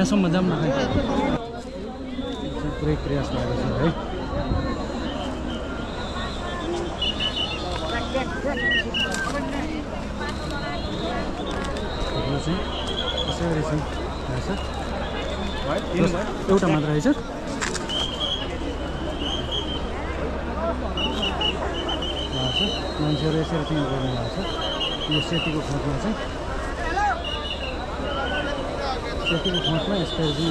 यहाँसम्म जाऊँ न पुरै प्रयास भएको छ है। चाहिँ रहेछ एउटा मात्र रहेछ मान्छेहरू यसरी चाहिँ गर्नु भएको छ यो सेतीको खोजमा चाहिँ सेतीको खोजमा यसरी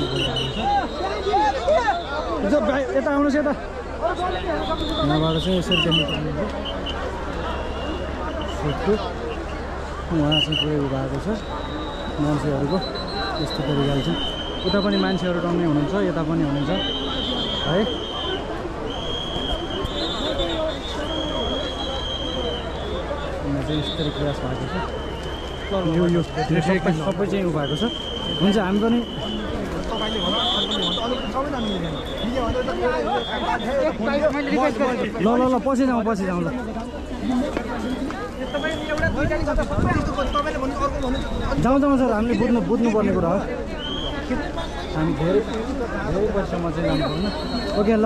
हिजो भाइ यता आउनुहोस् यता यहाँबाट चाहिँ यसरी देख्नु पाउनुहुन्छ सेतु उहाँ चाहिँ पुरै उभाएको छ। मान्छेहरूको यस्तो तरिकाले चाहिँ उता पनि मान्छेहरू टङ्नै हुनुहुन्छ यता पनि हुनुहुन्छ है चाहिँ यस्तरी प्रयास भएको छ यो सबै चाहिँ उ भएको छ। हुन्छ हामी पनि ल ल ल पछि जाउँ पछि जाउँ ल। जाउँ जाउँ सर हामीले बुझ्नु बुझ्नुपर्ने कुरा हो। हामी धेरै धेरै वर्षमा चाहिँ जानु पर्दैन। ओके ल।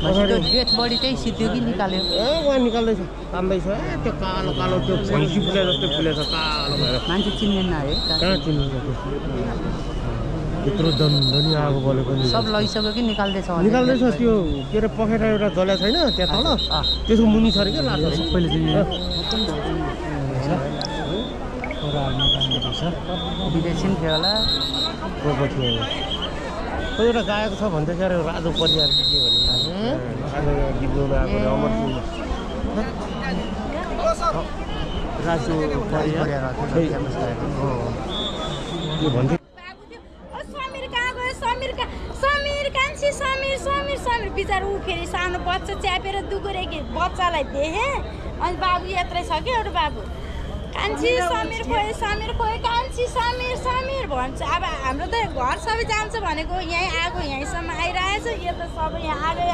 त्यो डेथ बडी चाहिँ सिद्धो कि निकाल्यो? ए उहाँ निकाल्दैछ। तान्दैछ ए त्यो कालो कालो त्यो भैँसी फुले जस्तै फुलेछ कालो भएर। मान्छे चिन्दैन है कहाँ चिनिन्छ त्यो? त्यत्रो दनधनी आगो बलेको नि। सब लैसक्यो कि निकाल्दैछ? निकाल्दैछ त्यो के अरे पखेटा एउटा जल्या छैन त्यहाँ तल। त्यसको मुनि छ अरे क्या लाटो। सबैले विदेशी नि थियो होला। गएको थियो। कोही एउटा गाएको छ भन्दै थियो अरे राजु परिवार कि के भने राजु समीर कान्छी समीर समीर समीर बिचरा ऊ फेरि सानो बच्चा च्यापेर दुगुरे कि बच्चालाई देखेँ अनि बाबु यत्रै छ कि एउटा बाबु कान्छी समीर खोइ समीर खोइ कान्छी समीर समीर भन्छ। अब हाम्रो त घर सबै जान्छ भनेको यहीँ आगो यहीँसम्म आइरहेछ। यो त सबै यहाँ आगै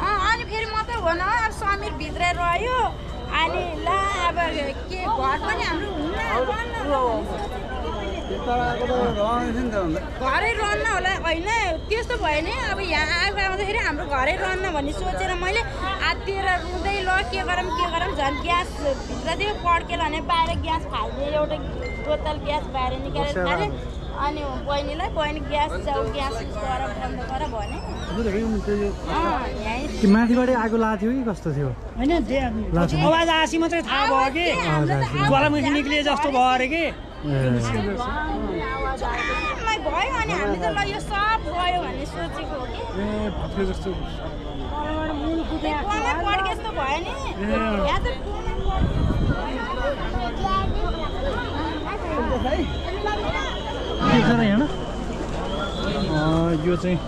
अँ, अनि फेरि मात्रै हो न अब समीर भित्रै रह्यो। अनि ला अब के घर पनि हाम्रो हुन्न घरै रहन्न होला होइन? त्यस्तो भयो नि अब यहाँ आगो आउँदाखेरि हाम्रो घरै रहन्न भन्ने सोचेर मैले आत्तिएर रुँदै ल के गरौँ के गरौँ झन् ग्यास भित्र थियो पड्केर भने बाहिर ग्यास फाल्दिएँ एउटा बोतल ग्यास बाहिर निकालेर खालेँ अनि बहिनीलाई बहिनी ग्यास जाऊ ग्यास युज गर बन्द गर भने माथिबाटै आगो लाएको थियो कि कस्तो थियो होइन। आवाज आसी मात्रै थाहा भयो कि। ज्वालामुखी निक्लिए जस्तो भयो अरे कि? भयो अनि हामी त ल यो सब गयो भन्ने सोचेको हो कि के छ र यहाँ यो चाहिँ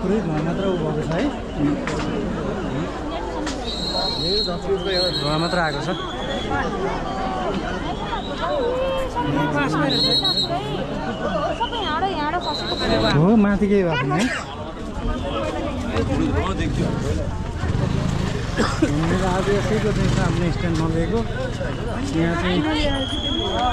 पुरै धुवा मात्र उ भएको छ है। धुवा मात्र आएको छ। हो माथि केही भएको हामीले आज यसैको चाहिँ सामने स्ट्यान्डमा लिएको यहाँ चाहिँ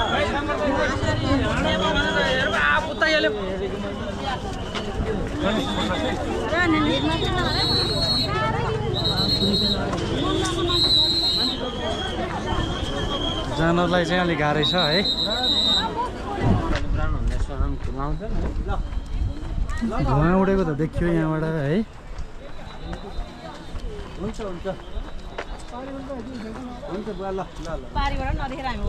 जानलाई चाहिँ अलिक गाह्रै छ है? धुवा उडेको त देखियो यहाँबाट है। हुन्छ हुन्छ। हुन्छ बुवा ल ल ल। पारीबाट नदेखेर हामी